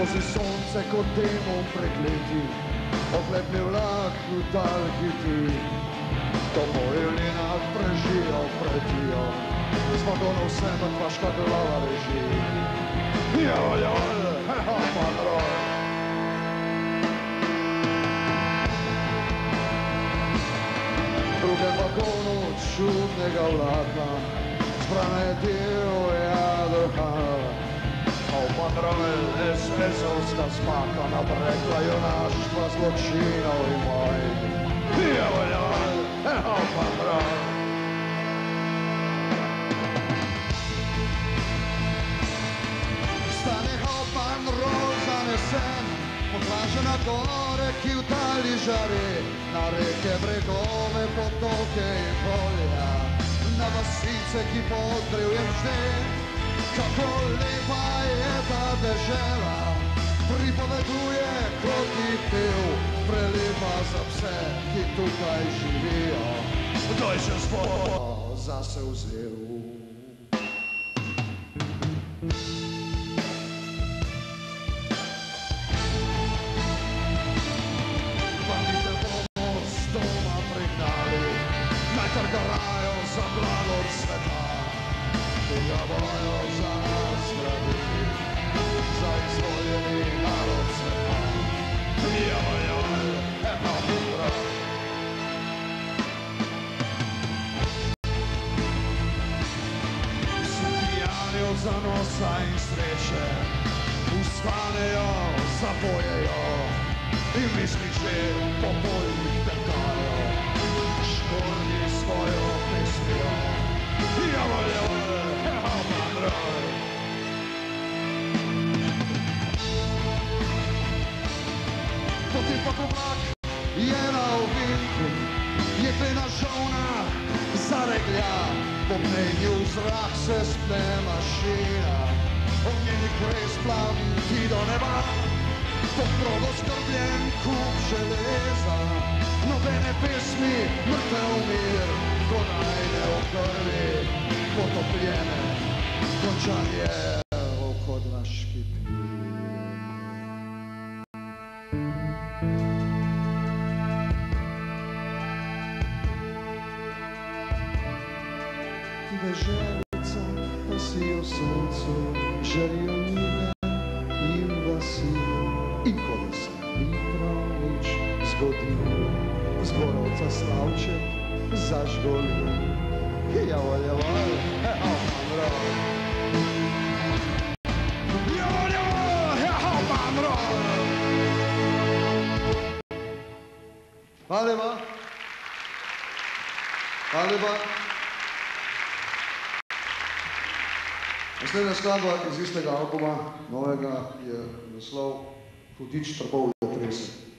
skozi sonce kot demon prekleti, oklepni vlak v dal hiti, to bojili nas prežijo, pretijo, z vagonov vse mrtvaška glava leži. Joj, joj, heha, padroj. drugem vagonu čudnega vlaka, zbrane divja duha. Opadravel espresovska spaka, naprekla junaštva zločinov in moj. Joj, joj, eho, padravel. Stane Hoffman roll zanesen, Poklaže na gore, ki v dali žari, na reke, bregove, potoke in polja, na vasice, ki pod drevjem žde. Kako lepa je dežela, pripoveduje kot ti pev, prelepa za vse, ki tukaj živijo. Kdo je še spod zase vzel? Bandite bomo z doma prignali, naj trgarajo za blago sveta, ki ga bojo za nas gradili, zanosa in sreče, ustanejo, zapojejo, in misli že po poljih tekajo, škornji svojo ljus rakses med maskiner Och mjölkres bland tiderna Pokrov oskrbljen kup železa. Nobene pesmi, mrtev mir. Ko najne u krvi potopljene Končan je oko okodlaški pir Deželica pa si v soncu žarijo njive in vasi. In ko da se ni prav nič zgodilo, zborovca slavče zažgoli. Javaj, javaj, eho, mamro. Javaj, javaj, eho, mamro. Hvala lepa. Hvala lepa. Naslednja skladba iz istega albuma, novega, je naslov Hudič trgovja trese.